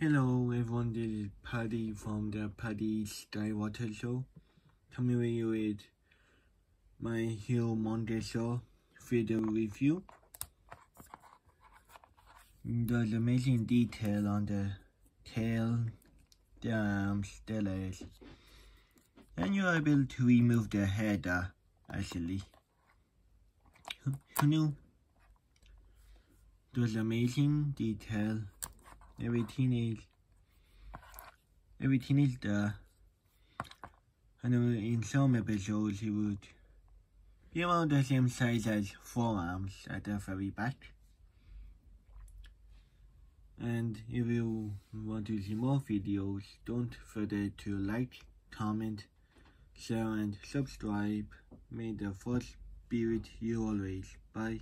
Hello everyone, this is Paddy from the Paddy Skywalker Show. Coming with you with my Humungousaur video review. There's amazing detail on the tail, the arms, the legs. And you're able to remove the head uh, actually. Who knew? There's amazing detail every teenage every teenage there and in some episodes he would be around the same size as Four Arms at the very back. And if you want to see more videos don't forget to like comment share and subscribe. May the force be with you always. Bye